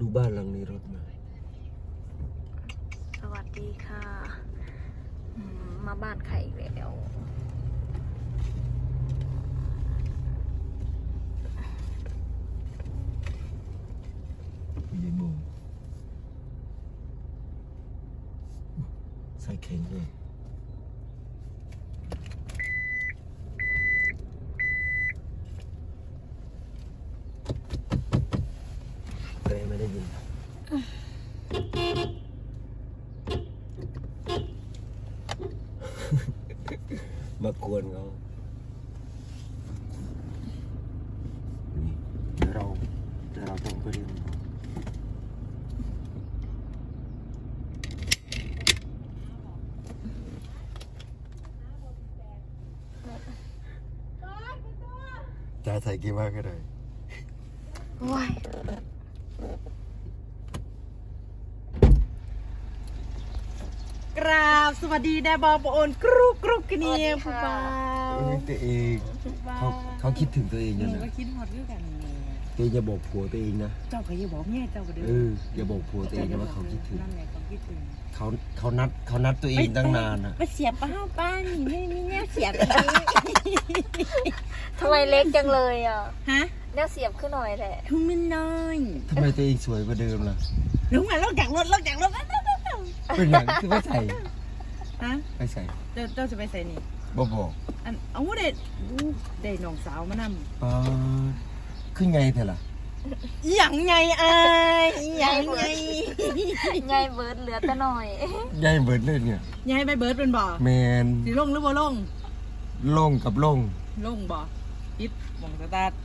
ดูบ้านหลังนี้รถมา สวัสดีค่ะอืมมาบ้านใครอีกแล้วยายโมใส่เข่งด้วยเต้ไม่ได้ยิน มากวนเขานี่เดี๋ยวเราเดี๋ยวเราต้องไปเรียนเขา จะใส่ กี่มากก็ได้ว้ายกราบ สวัสดีแดบอปโอนกรุบกรุบกันเนี่ยผู้บ่าวตัวเองผู้บ่าเขาวเขาคิดถึงตัวเองหนูนะก็นะคิดฮอดด้วยกันนี่ตัวเองอย่าบอกผัวตัวเองนะเจ้าก็อย่าบอกแม่เจ้าก็เด้เอออย่าบอกผัวตัวเองนะว่าเขาคิดถึงนั่นแหละเขาคิดถึงเขาเขานัดเขานัดตัวเองตั้งนานนะไปเสียบป้าป้านี่ไม่มีแนวเสียบเลยทำไมเล็กจังเลยอะฮะเนี่ยเสียบขึ้นหน่อยแหละทุ่มมันน้อยทำไมตัวเองสวยกว่าเดิมล่ะลงมาลงจากรถลงจากรถ เป็นอย่างที่ไม่ใส่ฮะไม่ใส่เจ้าเจ้าจะไปใส่นี่บอกบอกอันเอาเด็ดได้น้องสาวมานปาดขึ้นไงเถอะล่ะำอหย่างไงอายอหย่างไงไงเบิร์ดเหลือแต่หน่อยยายเบิร์ดเลยเนี่ยยายไปเบิร์ดเป็นบ่แมนสิลงหรือบ่ลงลงกับลงลงบ่ปิดหมองสตาร์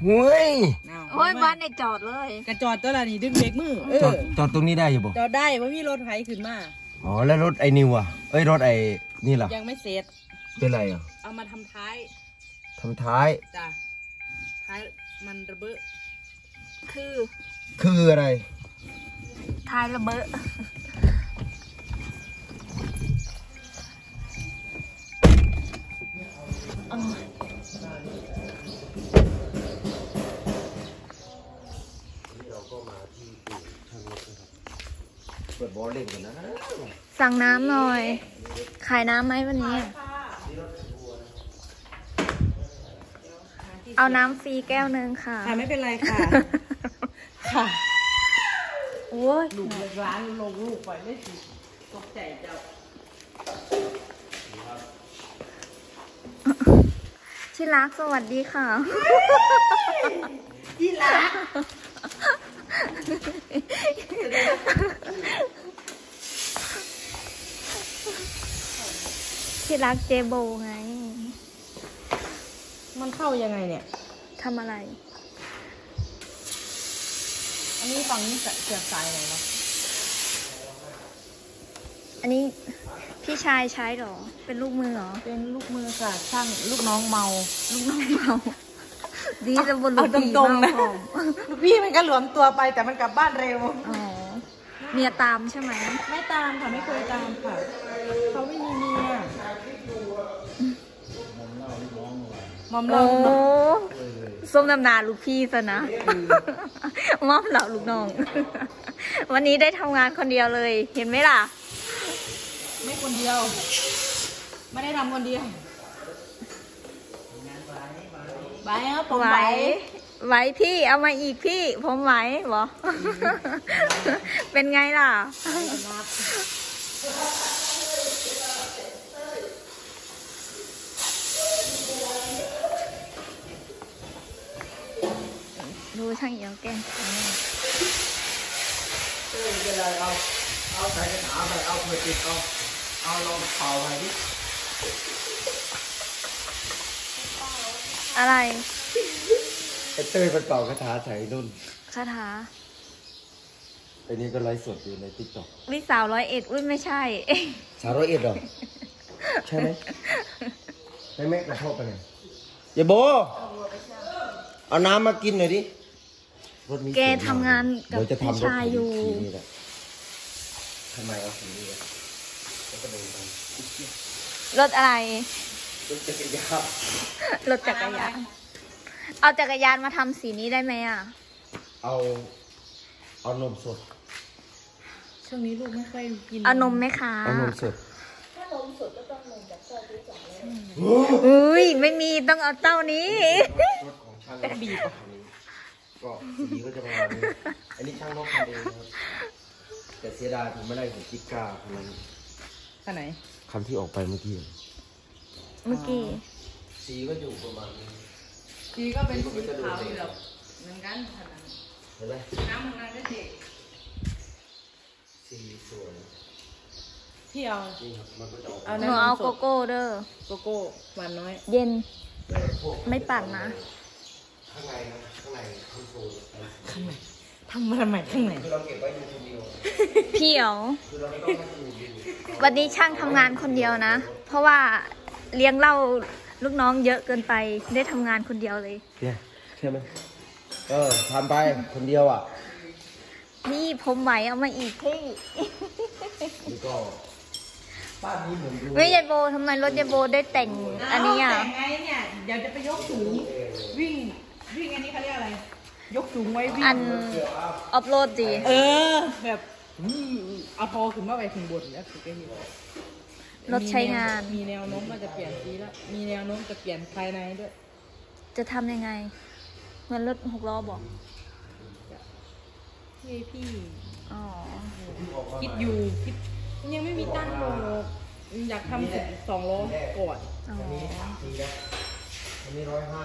ทหุยเอาโอ้ยบ้านในจอดเลยกระจอดตัวละนี่ดึงเบรกมือเอจออดจอดตรงนี้ได้อยู่บ่จอดได้ว่ามีรถไถขึ้นมาอ๋อแล้วรถไอ้นิวอะเอ้ยรถไอ้นี่ล่ะยังไม่เสร็จเป็นไรอะเอามาทำท้ายทำท้ายจ้ะท้ายมันระเบ้อคือคืออะไร ทายระเบิด ปิดบอลเล่นกันนะสั่งน้ำหน่อย ขายน้ำไหมวันนี้ เอาน้ำฟรีแก้วหนึ่งค่ะ ค่ะไม่เป็นไรค่ะ ค่ะ โอ้ยลูกร้านลงลูกไปไม่สิตกใจเจ้าที่รักสวัสดีค่ะที่รัก ที่รักเจโบไง มันเข้ายังไงเนี่ย ทำอะไร อันนี้ฝั่งนี้เสียบสายไหนเนาะอันนี้พี่ชายใช้เหรอ เป็นลูกมือเหรอ เป็นลูกมือค่ะ ช่างลูกน้องเมา ลูกน้องเมา ดีจะบนลูเอากตพี่รงๆนะเมาลูกพี่มันก็หลวมตัวไปแต่มันกลับบ้านเร็วอ๋อเมียตามใช่ไหมไม่ตามค่ะไม่เคยตามค่ะเขาไม่มีเมียมอมโอ้เราส้มน้ำนาลูกพี่ซะนะมอบเหล่าลูกน้อง วันนี้ได้ทำงานคนเดียวเลย เห็นไหมล่ะ ไม่คนเดียว ไม่ได้ทำคนเดียว ไหวครับผมไหวไหวไหวพี่เอามาอีกพี่ผมไหวบอเป็นไงล่ะดูช่างเอียวแกล้งเอาใส่กระถางไปเอาเพื่อติดเอาเอาลองเป่าไปดิ อะไรไอ้เต้ยมันเป่ากระถาใส่นุ่นคาถาไอ้นี่ก็ไลฟ์สดอยู่ในติ๊กต็อกวิสาวร้อยเอ็ดอุ้ยไม่ใช่สาวร้อยเอ็ดหรอ ใช่ไหมใช่ไหมกระทบไปไงอย่าโบ เอาน้ำมากินหน่อยดิรถนี้แกสวยมทำงานกับเดี๋ยวจะทำรถพี่ชายอยู่สีนี่แหละทำไมเอาสีนี้ล่ะแล้วก็เดินไปรถอะไร รถจักรยานรถจักรยาน เอาจักรยานมาทำสีนี้ได้ไหมอะ เอาเอานมสด ช่วงนี้ลูกไม่ค่อยกินเอานมไหมคะเอานมสดอุ้ยไม่มีต้องเอาเต้านี้ รถของช่างบีบก็สีก็จะประมาณนี้อันนี้ช่างนกทำเองนะครับแต่เสียดายผมไม่ได้ของจิก้าคันนั้นอันไหนคำที่ออกไปเมื่อกี้ เมื่อกี้ สีก็อยู่ประมาณนี้สีก็เป็นสีขาวอยู่แล้วเหมือนกันขนาดนั้นเห็นไหมน้ำของนางก็เด็กสีสวยที่เอานี่ครับมันก็จะออกเอาหนูเอาโกโก้เด้อโกโก้หวานน้อย เย็นพวกไม่ปั่นนะ ข้างในนะข้างในคอนโซลทำมาทำไมข้างในคือเราเก็บไว้อยู่คนเดียวพี่เอ๋วคือเราไม่ต้องมาดูดูวันนี้ช่างทำงานคนเดียวนะ เพราะว่า เลี้ยงเหล้าลูกน้องเยอะเกินไปได้ทำงานคนเดียวเลย เนี่ยใช่ไหมเออทำไปคนเดียวอะนี่ผมไหวเอามาอีกพี่ นี่ก็บ้านนี้เหมือนดูไม่ยายโบทำไมรถยายโบได้แต่งอันนี้อะ แต่งไงเนี่ย เดี๋ยวจะไปยกสูง วิ่ง วิ่งอันนี้เขาเรียกอะไร ยกสูงไว้วิ่งอันออฟโรดดี เออ แบบอืมเอาทอขึ้นมาไปถึงบนแล้วคือก็เห็น รถใช้งาน มีแนวโน้มว่าจะเปลี่ยนสีแล้ว มีแนวโน้มจะเปลี่ยนภายในด้วย จะทำยังไง เหมือนรถหกล้อบอกพี่พี่อ๋อ คิดอยู่คิดยังไม่มีตั้งโลกอยากทำสิบสองล้อก่อนอ๋อนี่นะอันนี้ร้อยห้า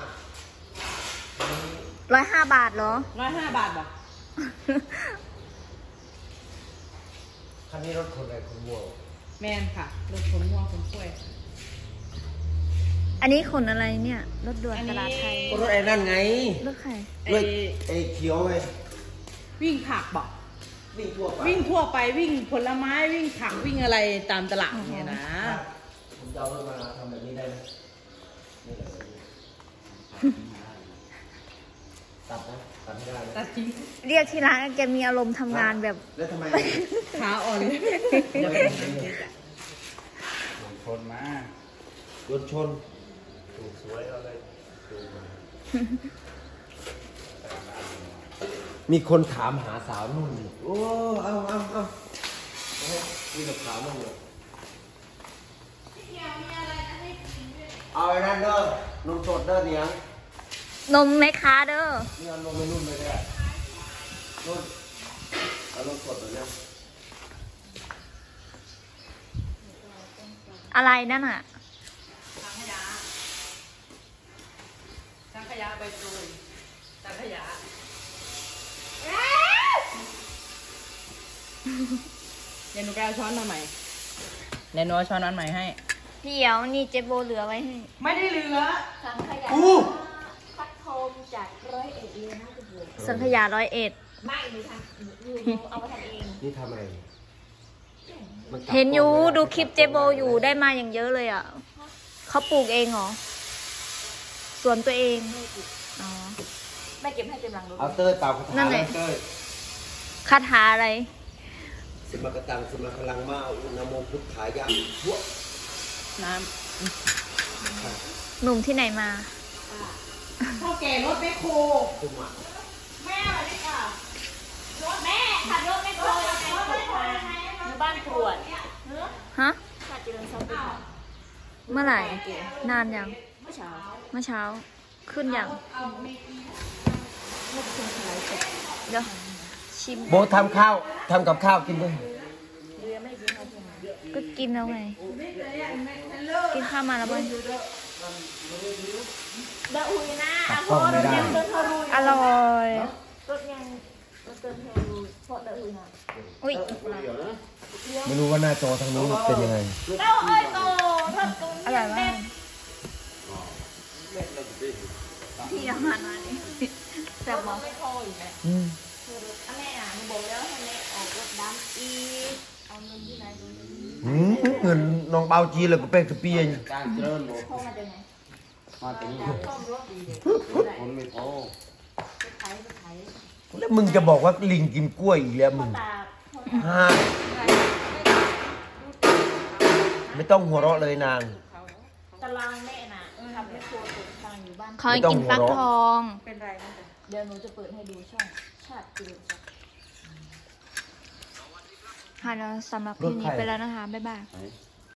อันนี้ร้อยห้าบาทเหรอร้อยห้าบาทบ่คันนี้รถคนอะไรคนวัว แมนค่ะรถขนวัวขนกล้วยอันนี้ขนอะไรเนี่ย รถด่วนอันนี้ตลาดไทยก็รถไอ้นั่นไงรถใครไอ้ด้วยไอ้เขียวไงวิ่งผักบ่วิ่งทั่วไปวิ่งทั่วไปวิ่งผลไม้วิ่งผักวิ่งอะไรตามตลาดเนี่ยนะผมจะเอารถมาทำแบบนี้ได้ไหมนี่แหละตัดนะ ตัดไม่ได้นะตัดทิ้งเรียกที่ร้านแกมีอารมณ์ทำงานแบบแล้วทำไมขาอ่อนเลยชนมารถชนถูกสวยเอาเลยดูมามีคนถามหาสาวนุ่นอยู่โอ้ เอาเอาเอามีกับสาวนุ่นอยู่เอาไอ้นั่นเด้อนมสดเด้อเนี่ย นมไหมคะเด้อนี่เอานมไปนุ่นเลยก็ได้นุ่นเอานมสดเลยเนี่ยอะไรนั่นอะสังขยาใบเตยสังขยาเดี๋ยวหนูไปเอาช้อนมาใหม่เดี๋ยวหนูเอาช้อนนั้นใหม่ให้ เดี๋ยวนี่เจโบเหลือไว้ให้ ไม่ได้เหลือสังขยาอู้พัดโทม จากร้อยเอ็ดเลยนะสังขยาร้อยเอ็ดนี่ทำอะไรมันกลับเห็นอยู่กล้งไม่ไดูคลิปเจโบอยู่ได้มาอย่างเยอะเลยอะเขาปลูกเองเหรอสวนตัวเองอ๋อไม่เก็บให้เต็มหลังรถเอาเต้ยเป่าคาถานั่นแหละ เต้ยคาถาอะไรสิมกตังสิมกลังมาอุณโมพุทธายะพวกน้หนุ่มที่ไหนมาำพ่อแก่รถแมคโครคุมะแม่ขับรถไม่พอยังไงอยู่บ้านตรวจฮะขาดเจริญทรัพย์ไปค่ะเมื่อไหร่นานยังเมื่อเช้าเมื่อเช้าขึ้นยังเดี๋ยวชิมโบทำข้าวทำกับข้าวกินด้วยก็กินแล้วไงกินข้าวมาแล้วบ้าง ดาอุยนะตัดกล้องไม่ได้เดินทะลุยอร่อย รถยังรถเดินทะลุยเพราะดาอุยนะอุ้ย ไม่รู้ว่าหน้าจอทางนู้นเป็นยังไง เต้าเอ้ยโตถ้าตรงอร่อยมากพี่อาหารมานี่แซ่บมากไม่พออีกนะอืมอันแม่อะหนูบอกแล้วให้แม่ออกรถดำอีกเอาเงินที่ไหนดูดิหืมเงินน้องเปาจีเลยก็เป็นกระเปียงการเจริญโบพ่อมาจากไหน มาที่นี่ซ่อมรถดีเลยคนไม่พอรถไถรถไถแล้วมึงจะบอกว่าลิงกินกล้วยอีกแล้วมึงตาพ่อตาฮ่าไม่ต้องหัวเราะเลยนางตารางแม่น่ะทำให้ครัวตกทางอยู่บ้านขอให้กินฟักทอง เป็นไรนะจ๊ะเดี๋ยวหนูจะเปิดให้ดูช่องชาติเจริญทรัพย์ค่ะแล้วสำหรับคลิปนี้ไปแล้วนะคะ บ๊ายบายไหน